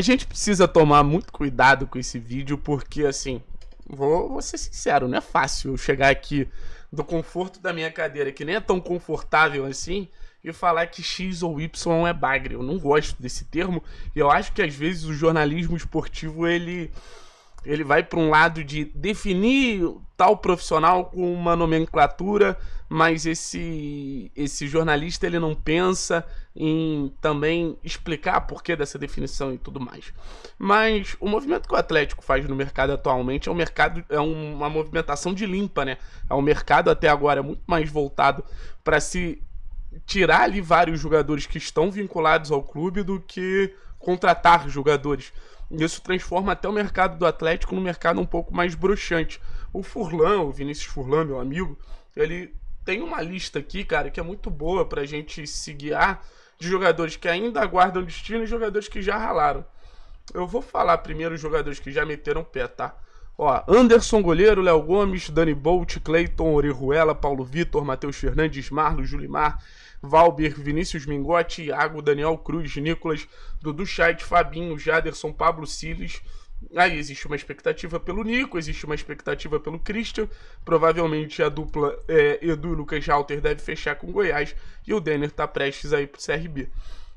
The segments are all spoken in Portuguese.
A gente precisa tomar muito cuidado com esse vídeo, porque assim, vou, vou ser sincero, não é fácil chegar aqui do conforto da minha cadeira, que nem é tão confortável assim, e falar que X ou Y é bagre. Eu não gosto desse termo, e eu acho que às vezes o jornalismo esportivo ele ele vai para um lado de definir tal profissional com uma nomenclatura, mas esse esse jornalista ele não pensa em também explicar porquê dessa definição e tudo mais. Mas o movimento que o Atlético faz no mercado atualmente é um mercado é uma movimentação de limpa, né? É um mercado até agora muito mais voltado para se tirar ali vários jogadores que estão vinculados ao clube do que contratar jogadores. Isso transforma até o mercado do Atlético num mercado um pouco mais bruxante. O Furlan, o Vinícius Furlan, meu amigo, ele tem uma lista aqui, cara, que é muito boa pra gente se guiar de jogadores que ainda aguardam destino e jogadores que já ralaram. Eu vou falar primeiro os jogadores que já meteram pé, tá? Ó, Anderson Goleiro, Léo Gomes, Dani Bolt, Cleiton, Orejuela, Paulo Vitor, Matheus Fernandes, Marlos, Julimar, Valber, Vinícius Mingotti, Iago, Daniel Cruz, Nicolas, Dudu Chat, Fabinho, Jaderson, Pablo Siles. Aí existe uma expectativa pelo Nico, existe uma expectativa pelo Christian. Provavelmente a dupla é, Edu e Lucas Halter deve fechar com Goiás. E o Denner tá prestes aí pro CRB.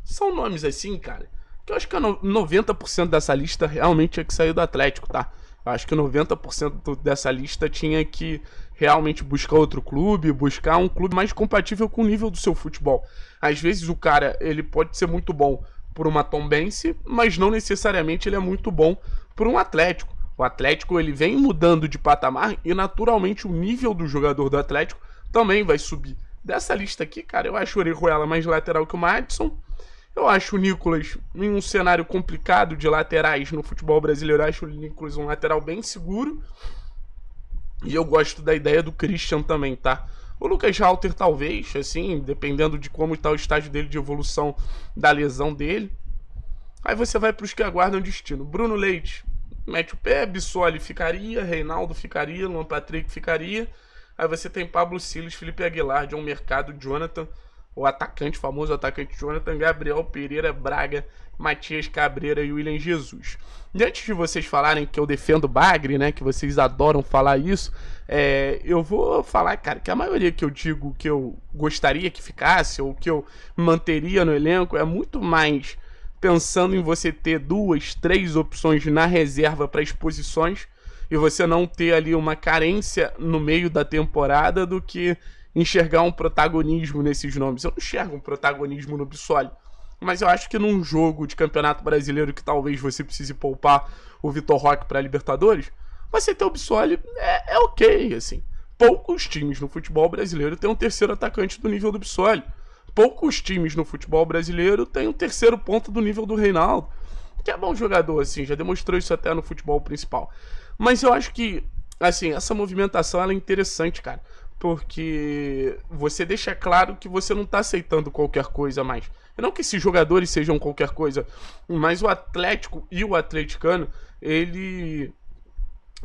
São nomes assim, cara, que eu acho que 90% dessa lista realmente tinha que sair do Atlético, tá? Acho que 90% dessa lista tinha que realmente buscar outro clube, buscar um clube mais compatível com o nível do seu futebol. Às vezes o cara, ele pode ser muito bom por uma Tombense, mas não necessariamente ele é muito bom por um Atlético. O Atlético ele vem mudando de patamar e naturalmente o nível do jogador do Atlético também vai subir. Dessa lista aqui, cara, eu acho o Orejuela mais lateral que o Madison. Eu acho o Nicolas em um cenário complicado de laterais no futebol brasileiro. Eu acho o Nicolas um lateral bem seguro. E eu gosto da ideia do Christian também, tá? O Lucas Halter, talvez, assim, dependendo de como está o estágio dele de evolução da lesão dele. Aí você vai para os que aguardam destino. Bruno Leite, mete o pé, Bissoli ficaria, Reinaldo ficaria, Luan Patrick ficaria. Aí você tem Pablo Silas, Felipe Aguilar, John Mercado, Jonathan, o atacante, famoso atacante Jonathan, Gabriel Pereira Braga, Matias Cabreira e William Jesus. E antes de vocês falarem que eu defendo Bagre, né, que vocês adoram falar isso, é, eu vou falar, cara, que a maioria que eu digo que eu gostaria que ficasse ou que eu manteria no elenco é muito mais pensando em você ter duas, três opções na reserva para exposições e você não ter ali uma carência no meio da temporada do que enxergar um protagonismo nesses nomes. Eu não enxergo um protagonismo no Bissoli. Mas eu acho que num jogo de campeonato brasileiro que talvez você precise poupar o Vitor Roque para Libertadores, você ter o Bissoli é, é ok, assim. Poucos times no futebol brasileiro têm um terceiro atacante do nível do Bissoli. Poucos times no futebol brasileiro têm um terceiro ponto do nível do Reinaldo. Que é bom jogador, assim, já demonstrou isso até no futebol principal. Mas eu acho que, assim, essa movimentação é interessante, cara porque você deixa claro que você não está aceitando qualquer coisa mais. Não que esses jogadores sejam qualquer coisa, mas o Atlético e o atleticano, ele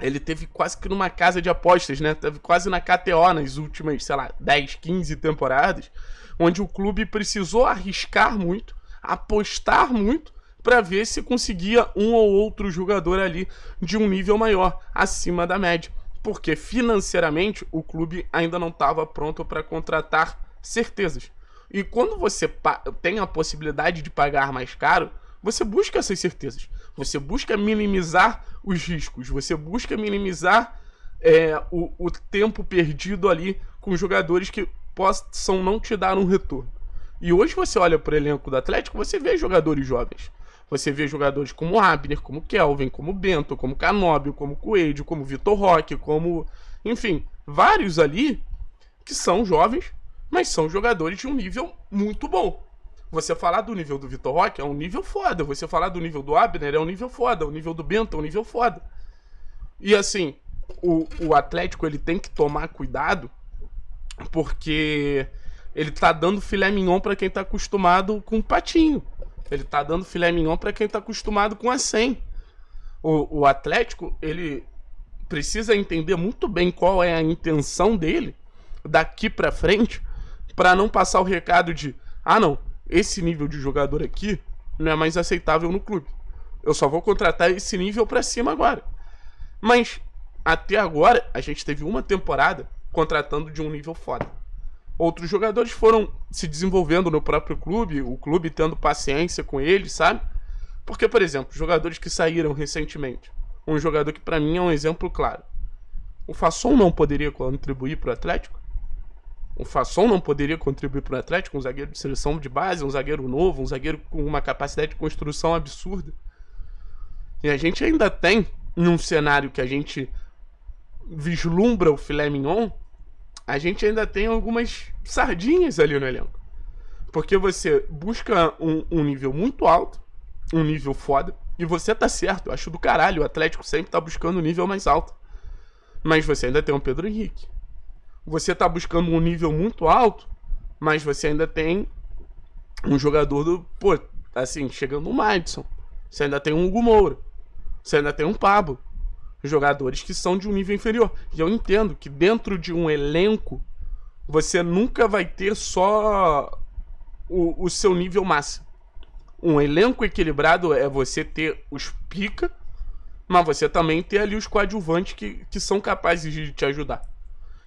ele teve quase que numa casa de apostas, né? Teve quase na KTO nas últimas, sei lá, 10, 15 temporadas, onde o clube precisou arriscar muito, apostar muito para ver se conseguia um ou outro jogador ali de um nível maior, acima da média porque financeiramente o clube ainda não estava pronto para contratar certezas. E quando você tem a possibilidade de pagar mais caro, você busca essas certezas. Você busca minimizar os riscos. Você busca minimizar é, o, o tempo perdido ali com jogadores que possam não te dar um retorno. E hoje você olha para o elenco do Atlético, você vê jogadores jovens. Você vê jogadores como Abner, como Kelvin, como Bento, como Canóbio, como Coelho, como Vitor Roque, como. Enfim, vários ali que são jovens, mas são jogadores de um nível muito bom. Você falar do nível do Vitor Roque é um nível foda. Você falar do nível do Abner é um nível foda. O nível do Bento é um nível foda. E assim, o, o Atlético ele tem que tomar cuidado porque ele tá dando filé mignon para quem tá acostumado com patinho. Ele tá dando filé mignon para quem tá acostumado com a 100. O, o Atlético, ele precisa entender muito bem qual é a intenção dele daqui para frente para não passar o recado de, ah não, esse nível de jogador aqui não é mais aceitável no clube. Eu só vou contratar esse nível para cima agora. Mas até agora a gente teve uma temporada contratando de um nível foda. Outros jogadores foram se desenvolvendo no próprio clube, o clube tendo paciência com eles, sabe? Porque, por exemplo, jogadores que saíram recentemente. Um jogador que para mim é um exemplo claro. O Fasson não poderia contribuir para o Atlético? O Fasson não poderia contribuir para o Atlético? Um zagueiro de seleção de base, um zagueiro novo, um zagueiro com uma capacidade de construção absurda. E a gente ainda tem, num cenário que a gente vislumbra o filé mignon, a gente ainda tem algumas sardinhas ali no elenco. Porque você busca um, um, nível muito alto, um nível foda, e você tá certo, eu acho do caralho, o Atlético sempre tá buscando um nível mais alto. Mas você ainda tem o Pedro Henrique. Você tá buscando um nível muito alto, mas você ainda tem um jogador do. Pô, assim, chegando o Madison. Você ainda tem um Hugo Moura. Você ainda tem um Pablo jogadores que são de um nível inferior. E eu entendo que dentro de um elenco você nunca vai ter só o, o seu nível máximo. Um elenco equilibrado é você ter os pica, mas você também ter ali os coadjuvantes que, que são capazes de te ajudar.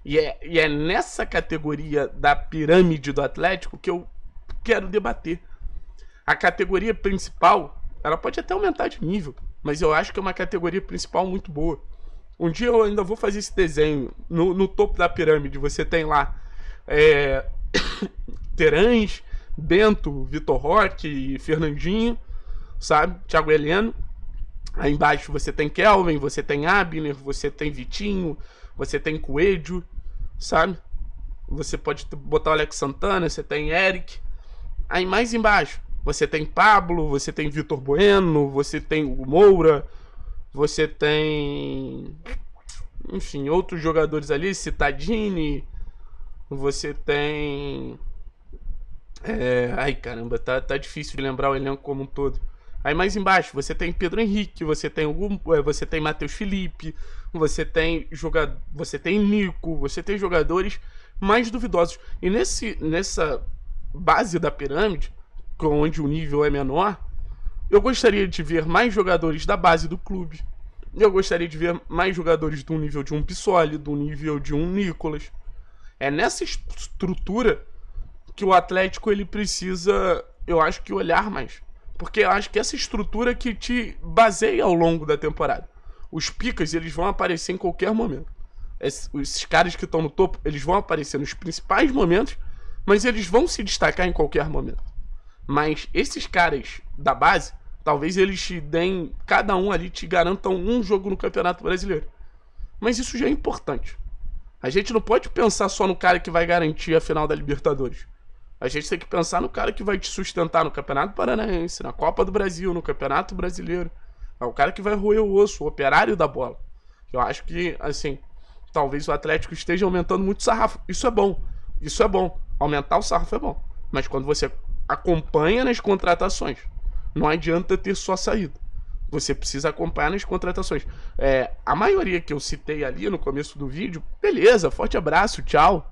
E é, e é nessa categoria da pirâmide do Atlético que eu quero debater. A categoria principal, ela pode até aumentar de nível mas eu acho que é uma categoria principal muito boa. Um dia eu ainda vou fazer esse desenho. No, no topo da pirâmide você tem lá é, Terãs, Bento, Vitor Roque Fernandinho, sabe? Thiago Heleno. Aí embaixo você tem Kelvin, você tem Abner, você tem Vitinho, você tem Coelho, sabe? Você pode botar o Alex Santana, você tem Eric. Aí mais embaixo você tem Pablo, você tem Vitor Bueno, você tem o Moura, você tem. Enfim, outros jogadores ali, Citadini, você tem. É... Ai caramba, tá, tá difícil de lembrar o elenco como um todo. Aí mais embaixo, você tem Pedro Henrique, você tem é, você tem Matheus Felipe, você tem jogador, você tem Nico, você tem jogadores mais duvidosos. E nesse nessa base da pirâmide, onde o nível é menor, eu gostaria de ver mais jogadores da base do clube. Eu gostaria de ver mais jogadores do nível de um Pissoli, do nível de um Nicolas. É nessa estrutura que o Atlético ele precisa, eu acho que olhar mais. Porque eu acho que essa estrutura que te baseia ao longo da temporada. Os picas, eles vão aparecer em qualquer momento. Esses caras que estão no topo, eles vão aparecer nos principais momentos, mas eles vão se destacar em qualquer momento. Mas esses caras da base, talvez eles te deem, cada um ali te garantam um jogo no Campeonato Brasileiro. Mas isso já é importante. A gente não pode pensar só no cara que vai garantir a final da Libertadores. A gente tem que pensar no cara que vai te sustentar no Campeonato Paranaense, na Copa do Brasil, no Campeonato Brasileiro. É o cara que vai roer o osso, o operário da bola. Eu acho que, assim, talvez o Atlético esteja aumentando muito o sarrafo. Isso é bom. Isso é bom. Aumentar o sarrafo é bom. Mas quando você acompanha nas contratações. Não adianta ter só saída. Você precisa acompanhar nas contratações. É, a maioria que eu citei ali no começo do vídeo, beleza, forte abraço, tchau.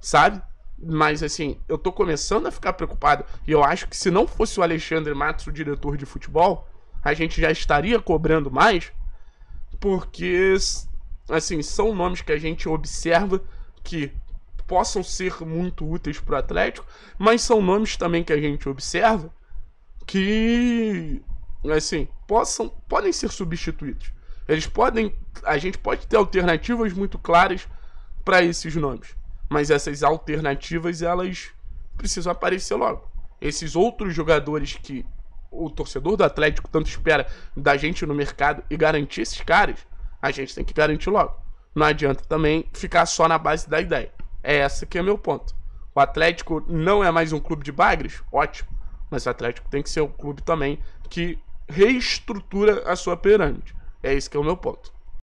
Sabe? Mas assim, eu tô começando a ficar preocupado. E eu acho que se não fosse o Alexandre Matos, o diretor de futebol, a gente já estaria cobrando mais. Porque, assim, são nomes que a gente observa que possam ser muito úteis para o Atlético, mas são nomes também que a gente observa que assim, possam podem ser substituídos. Eles podem, a gente pode ter alternativas muito claras para esses nomes, mas essas alternativas elas precisam aparecer logo. Esses outros jogadores que o torcedor do Atlético tanto espera da gente no mercado e garantir esses caras, a gente tem que garantir logo. Não adianta também ficar só na base da ideia. É essa que é meu ponto. O Atlético não é mais um clube de bagres? Ótimo. Mas o Atlético tem que ser um clube também que reestrutura a sua pirâmide. É esse que é o meu ponto.